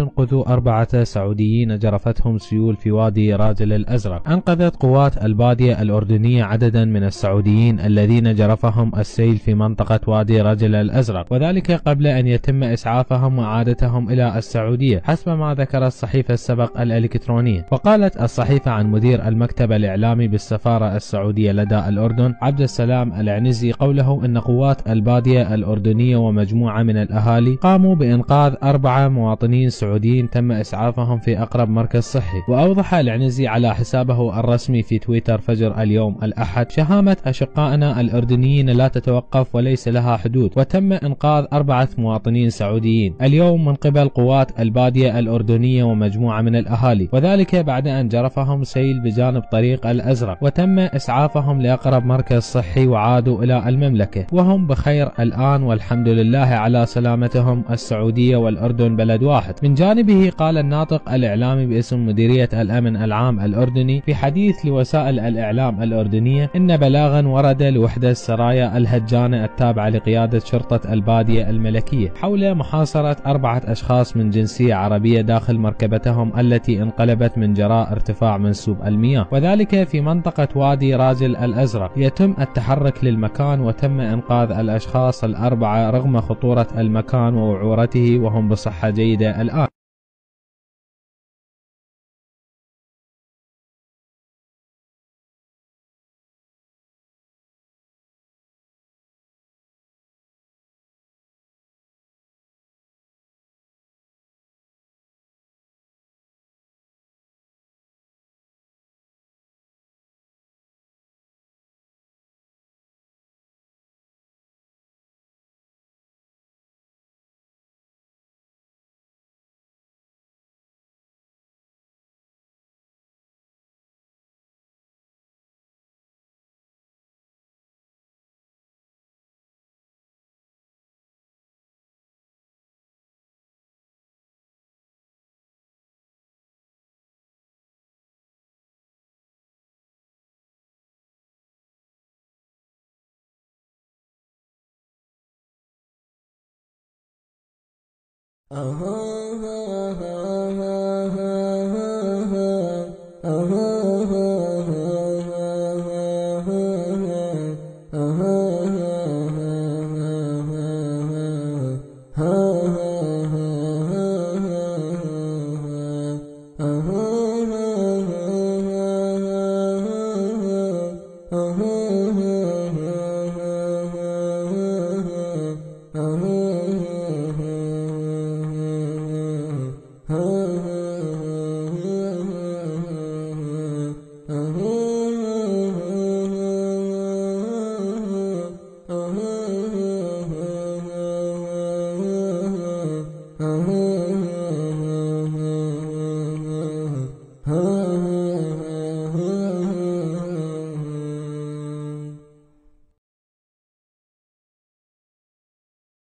تنقذ أربعة سعوديين جرفتهم سيول في وادي راجل الأزرق. أنقذت قوات البادية الأردنية عددا من السعوديين الذين جرفهم السيل في منطقة وادي راجل الأزرق. وذلك قبل أن يتم إسعافهم وإعادتهم إلى السعودية حسب ما ذكر الصحيفة السبق الإلكترونية. وقالت الصحيفة عن مدير المكتب الإعلامي بالسفارة السعودية لدى الأردن عبد السلام العنزي قوله أن قوات البادية الأردنية ومجموعة من الأهالي قاموا بإنقاذ أربعة مواطنين سعوديين تم إسعافهم في أقرب مركز صحي. وأوضح العنزي على حسابه الرسمي في تويتر فجر اليوم الأحد شهامة أشقائنا الأردنيين لا تتوقف وليس لها حدود وتم إنقاذ أربعة مواطنين سعوديين. اليوم من قبل قوات البادية الأردنية ومجموعة من الأهالي وذلك بعد أن جرفهم سيل بجانب طريق الأزرق وتم إسعافهم لأقرب مركز صحي وعادوا إلى المملكة. وهم بخير الآن والحمد لله على سلامتهم السعودية والأردن بلد واحد. من جانبه قال الناطق الإعلامي باسم مديرية الأمن العام الأردني في حديث لوسائل الإعلام الأردنية إن بلاغا ورد لوحدة السرايا الهجانة التابعة لقيادة شرطة البادية الملكية حول محاصرة أربعة أشخاص من جنسية عربية داخل مركبتهم التي انقلبت من جراء ارتفاع منسوب المياه. وذلك في منطقة وادي راجل الأزرق. يتم التحرك للمكان وتم إنقاذ الأشخاص الأربعة رغم خطورة المكان ووعورته وهم بصحة جيدة الآن. Uh-huh.